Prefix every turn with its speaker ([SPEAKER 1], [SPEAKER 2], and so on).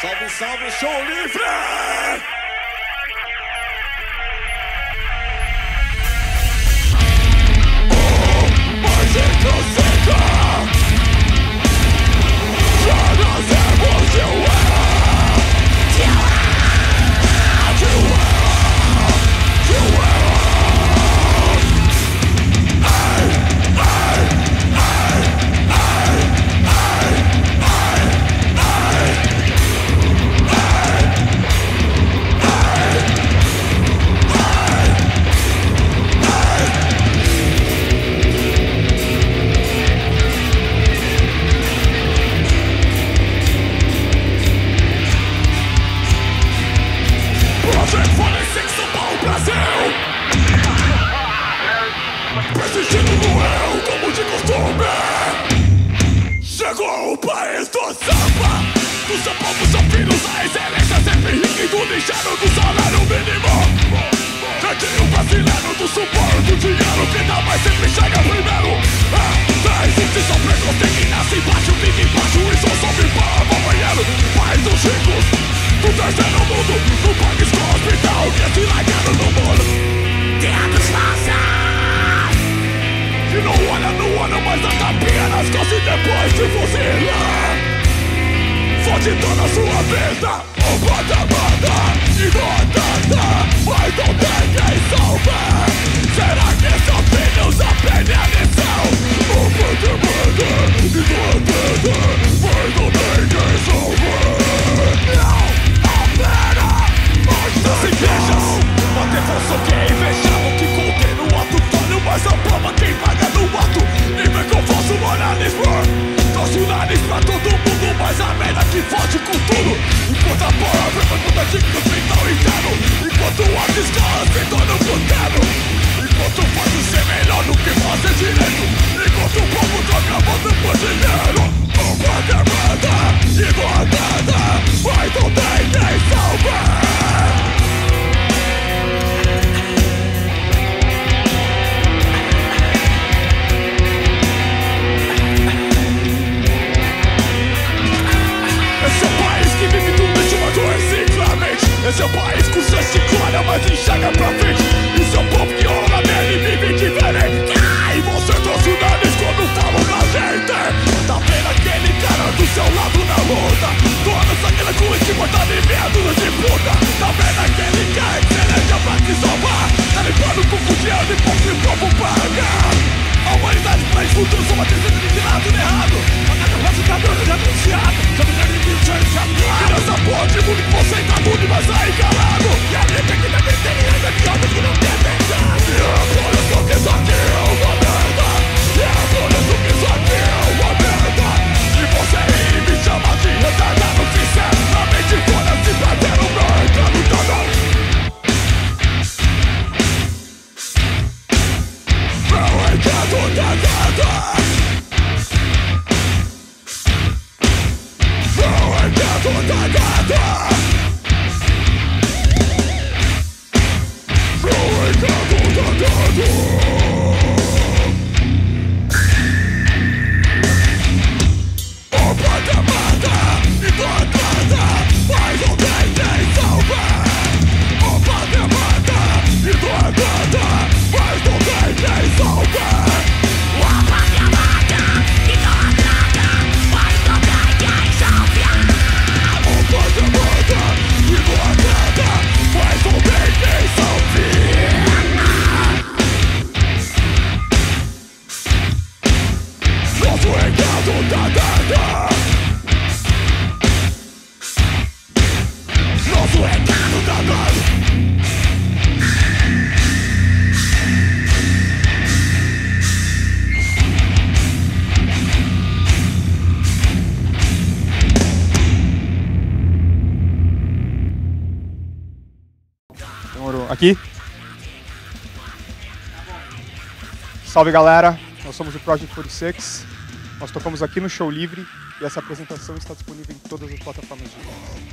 [SPEAKER 1] Salve, salve, show livre! do samba Do seu povo são filhos A excelência sempre rica e do lixeiro do salário mínimo. Cadê o brasileiro do suporte do dinheiro Que dá mais sempre chega primeiro. É, Existe só preconceito que nasce embaixo Fica embaixo e só sobe para o banheiro País dos ricos Do terceiro mundo No país com hospital Que se largaram no mundo. Teatros falsos Que não olha, no olha, mas dá tapinha nas costas E depois de você. Pode toda a sua vida. Um banda-banda inodada Mas não tem quem salve. Será que seus filhos aprendem a lição? Um banda-banda inodada Mas não tem quem salve. Não opera. Mas das igrejas Uma devoção que é invejável Que contém no ato falho Mas prova quem paga no ato. Vem com falso moralismo. Trouxe o nariz pra todo mundo Mas a melhor que fode com tudo. Enquanto a palavra é uma conta de que o vital interno Enquanto as desgarra se torna um poder seu país com sua chicória, mas enxerga pra frente.
[SPEAKER 2] aqui. Salve galera, nós somos o Project 46. Nós tocamos aqui no Show Livre e essa apresentação está disponível em todas as plataformas digitais.